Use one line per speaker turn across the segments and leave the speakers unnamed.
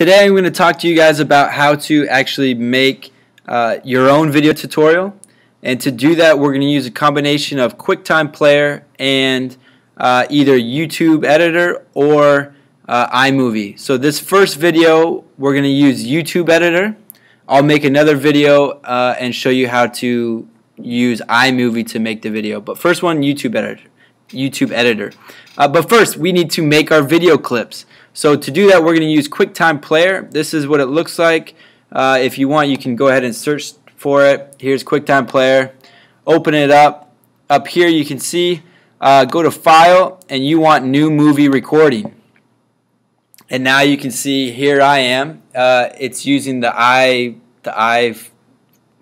Today I'm going to talk to you guys about how to actually make uh, your own video tutorial. And to do that we're going to use a combination of QuickTime Player and uh, either YouTube Editor or uh, iMovie. So this first video we're going to use YouTube Editor. I'll make another video uh, and show you how to use iMovie to make the video. But first one, YouTube Editor. YouTube Editor. Uh, but first, we need to make our video clips. So to do that, we're going to use QuickTime Player. This is what it looks like. Uh, if you want, you can go ahead and search for it. Here's QuickTime Player. Open it up. Up here, you can see, uh, go to File, and you want New Movie Recording. And now you can see here I am. Uh, it's using the i the i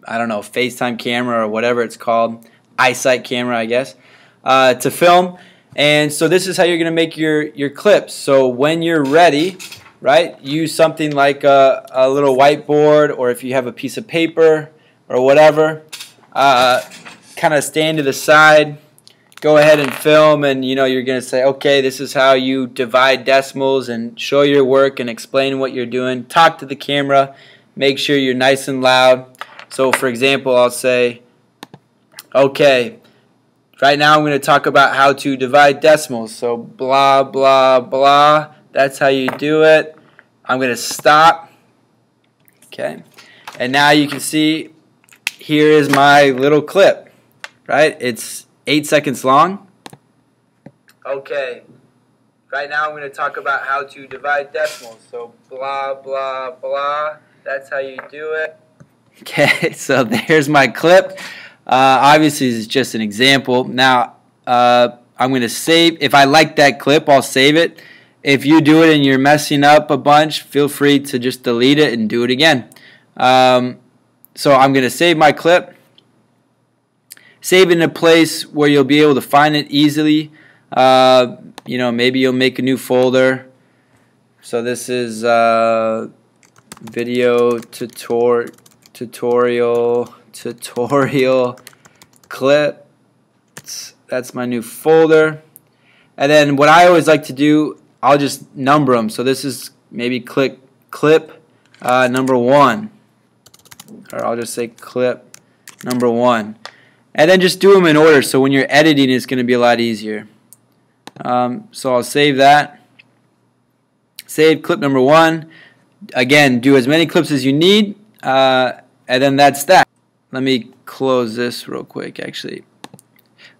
I don't know FaceTime camera or whatever it's called, iSight camera, I guess, uh, to film. And so this is how you're going to make your, your clips. So when you're ready, right, use something like a, a little whiteboard or if you have a piece of paper or whatever, uh, kind of stand to the side, go ahead and film and you know you're going to say, okay, this is how you divide decimals and show your work and explain what you're doing. Talk to the camera, make sure you're nice and loud. So for example, I'll say, okay, Right now I'm going to talk about how to divide decimals. So blah, blah, blah. That's how you do it. I'm going to stop. Okay. And now you can see here is my little clip. Right? It's 8 seconds long. Okay. Right now I'm going to talk about how to divide decimals. So blah, blah, blah. That's how you do it. Okay, so there's my clip. Uh, obviously, is just an example. Now, uh, I'm going to save. If I like that clip, I'll save it. If you do it and you're messing up a bunch, feel free to just delete it and do it again. Um, so I'm going to save my clip. Save it in a place where you'll be able to find it easily. Uh, you know, maybe you'll make a new folder. So this is uh, video tutor tutorial tutorial clip. That's my new folder. And then what I always like to do, I'll just number them. So this is maybe click clip uh, number one. Or I'll just say clip number one. And then just do them in order so when you're editing it's going to be a lot easier. Um, so I'll save that. Save clip number one. Again, do as many clips as you need. Uh, and then that's that. Let me close this real quick, actually.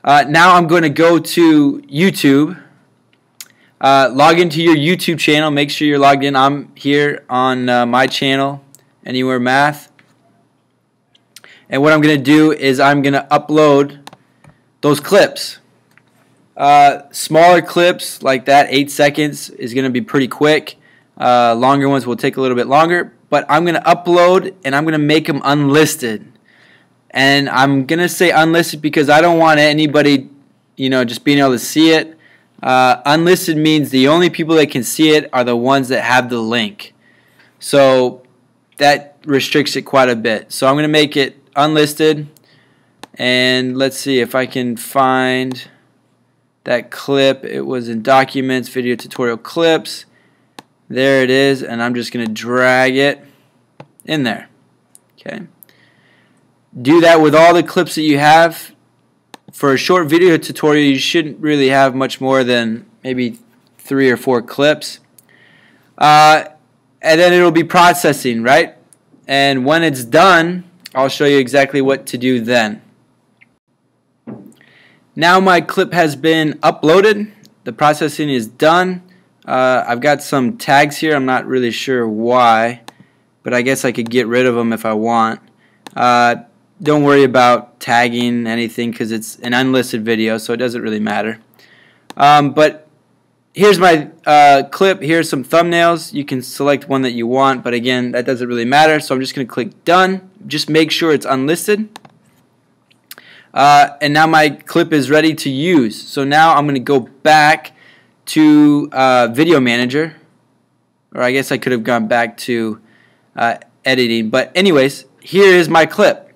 Uh, now I'm going to go to YouTube. Uh, log into your YouTube channel. Make sure you're logged in. I'm here on uh, my channel, Anywhere Math. And what I'm going to do is I'm going to upload those clips. Uh, smaller clips like that, 8 seconds, is going to be pretty quick. Uh, longer ones will take a little bit longer. But I'm going to upload and I'm going to make them unlisted and I'm gonna say unlisted because I don't want anybody, you know, just being able to see it. Uh, unlisted means the only people that can see it are the ones that have the link. So that restricts it quite a bit. So I'm gonna make it unlisted, and let's see if I can find that clip. It was in Documents, Video Tutorial Clips. There it is, and I'm just gonna drag it in there. Okay. Do that with all the clips that you have. For a short video tutorial, you shouldn't really have much more than maybe three or four clips. Uh, and then it'll be processing, right? And when it's done, I'll show you exactly what to do then. Now my clip has been uploaded. The processing is done. Uh, I've got some tags here. I'm not really sure why, but I guess I could get rid of them if I want. Uh, don't worry about tagging anything because it's an unlisted video so it doesn't really matter. Um, but here's my uh, clip. Here's some thumbnails. You can select one that you want but again that doesn't really matter so I'm just gonna click done. Just make sure it's unlisted. Uh, and now my clip is ready to use. So now I'm gonna go back to uh, video manager. Or I guess I could have gone back to uh, editing. But anyways here is my clip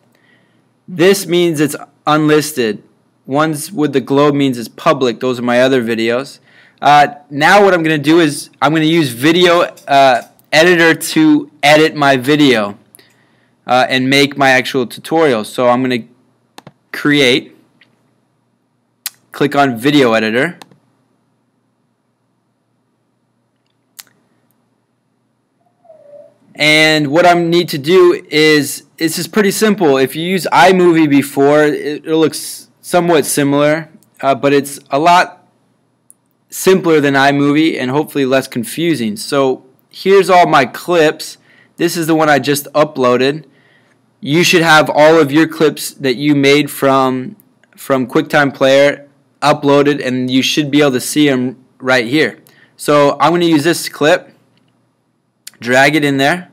this means it's unlisted. Ones with the globe means it's public. Those are my other videos. Uh, now what I'm going to do is I'm going to use video uh, editor to edit my video uh, and make my actual tutorial. So I'm going to create, click on video editor. And what I need to do is, this is pretty simple. If you use iMovie before, it, it looks somewhat similar, uh, but it's a lot simpler than iMovie and hopefully less confusing. So here's all my clips. This is the one I just uploaded. You should have all of your clips that you made from from QuickTime Player uploaded and you should be able to see them right here. So I'm going to use this clip, drag it in there.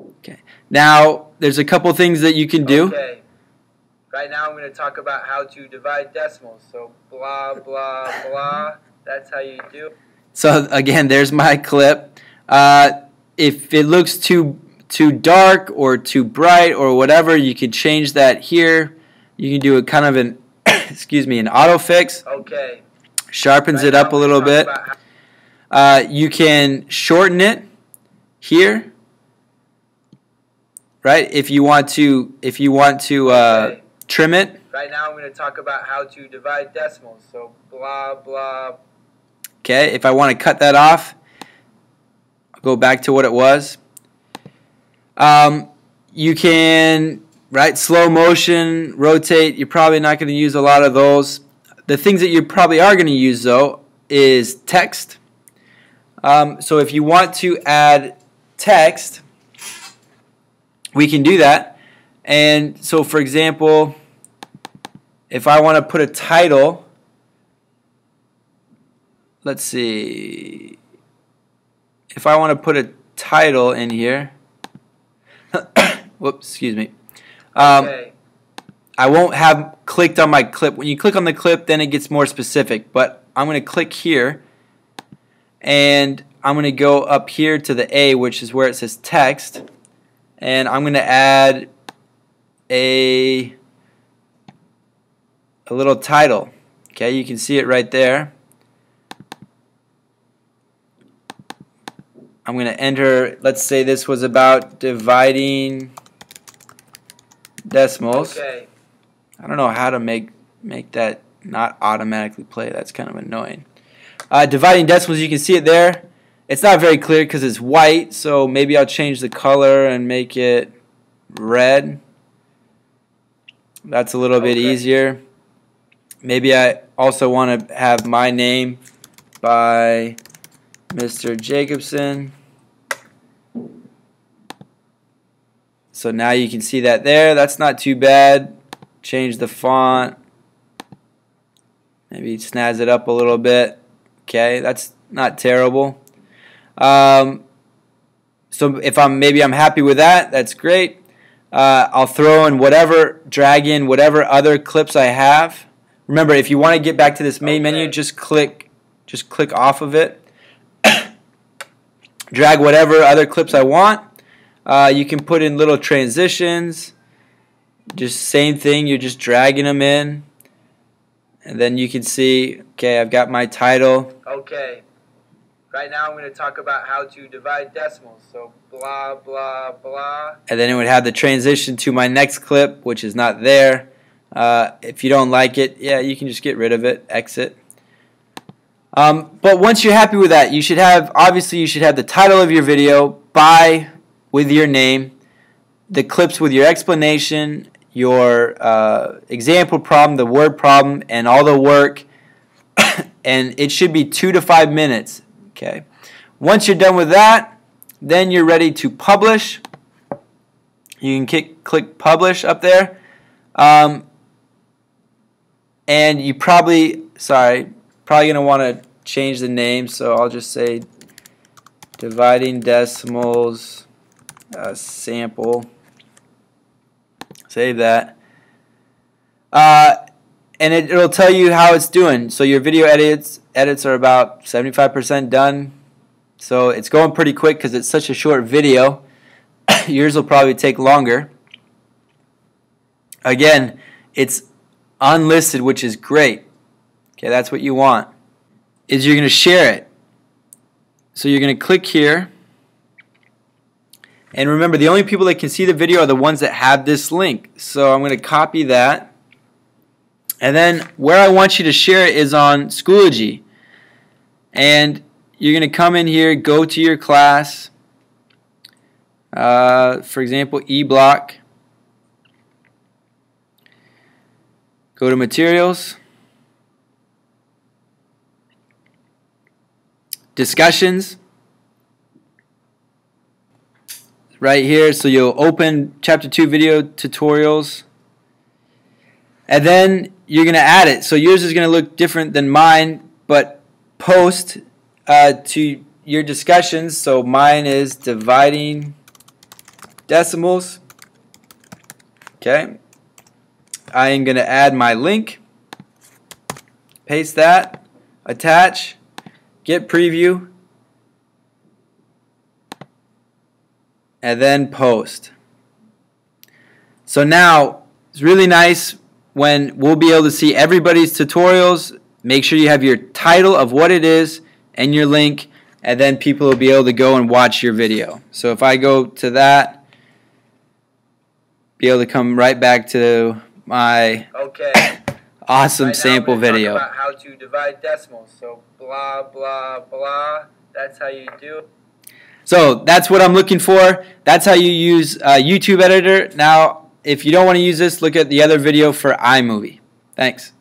Okay. Now there's a couple things that you can do.
Okay. Right now I'm going to talk about how to divide decimals. So blah, blah, blah. That's how you do
So again, there's my clip. Uh, if it looks too too dark or too bright or whatever, you can change that here. You can do a kind of an excuse me an auto fix.
Okay.
Sharpens
Right
it up a little bit.
Talk about how-
Uh, you can shorten it here, right? If you want to, if you want to uh, trim it.
Right now I'm going to talk about how to divide decimals. So blah, blah.
Okay, if I want to cut that off, I'll go back to what it was. Um, you can, right, slow motion, rotate. You're probably not going to use a lot of those. The things that you probably are going to use, though, is text. Um, so if you want to add text, we can do that. And so, for example, if I want to put a title, let's see if I want to put a title in here whoops excuse me um,
Okay.
I won't have clicked on my clip when you click on the clip then it gets more specific but I'm going to click here and I'm going to go up here to the A which is where it says text and I'm going to add a a little title okay you can see it right there I'm going to enter, let's say this was about dividing decimals.
Okay.
I don't know how to make make that not automatically play. That's kind of annoying. Uh, dividing decimals, you can see it there. It's not very clear because it's white, so maybe I'll change the color and make it red. That's a little bit easier. Maybe I also want to have my name by Mr. Jacobson. So now you can see that there. That's not too bad. Change the font. Maybe snazz it up a little bit. Okay, that's not terrible. Um, so if I'm maybe I'm happy with that, that's great. Uh, I'll throw in whatever, drag in whatever other clips I have. Remember, if you want to get back to this main menu, just click, just click off of it. drag whatever other clips I want. Uh, you can put in little transitions. Just same thing, you're just dragging them in. And then you can see, okay, I've got my title.
Okay. Right now I'm going to talk about how to divide decimals. So blah, blah, blah.
And then it would have the transition to my next clip, which is not there. Uh, if you don't like it, yeah, you can just get rid of it, exit. Um, but once you're happy with that, you should have, obviously you should have the title of your video by with your name, the clips with your explanation, your uh, example problem, the word problem, and all the work. and it should be two to five minutes. Okay. Once you're done with that, then you're ready to publish. You can kick, click publish up there. Um, and you probably, sorry, probably going to want to change the name, so I'll just say dividing decimals uh, sample. Save that. Uh, and it, it'll tell you how it's doing. So your video edits edits are about 75% done. So it's going pretty quick because it's such a short video. Yours will probably take longer. Again, it's unlisted, which is great. Okay, that's what you want. Is you're going to share it. So you're going to click here And remember, the only people that can see the video are the ones that have this link. So I'm going to copy that. And then where I want you to share it is on Schoology. And you're going to come in here, go to your class. Uh, for example, E-Block. Go to Materials. Discussions. Right here, so you'll open Chapter 2 video tutorials. And then you're going to add it. So yours is going to look different than mine, but post uh, to your discussions. So mine is dividing decimals. Okay. I am going to add my link. Paste that. Attach. Get preview. And then post. So now it's really nice when we'll be able to see everybody's tutorials. Make sure you have your title of what it is and your link, and then people will be able to go and watch your video. So if I go to that, be able to come right back to my
okay.
awesome
right
sample video.
about how to divide decimals. So blah blah blah. That's how you do.
So that's what I'm looking for. That's how you use YouTube Editor. Now if you don't want to use this, look at the other video for iMovie. Thanks.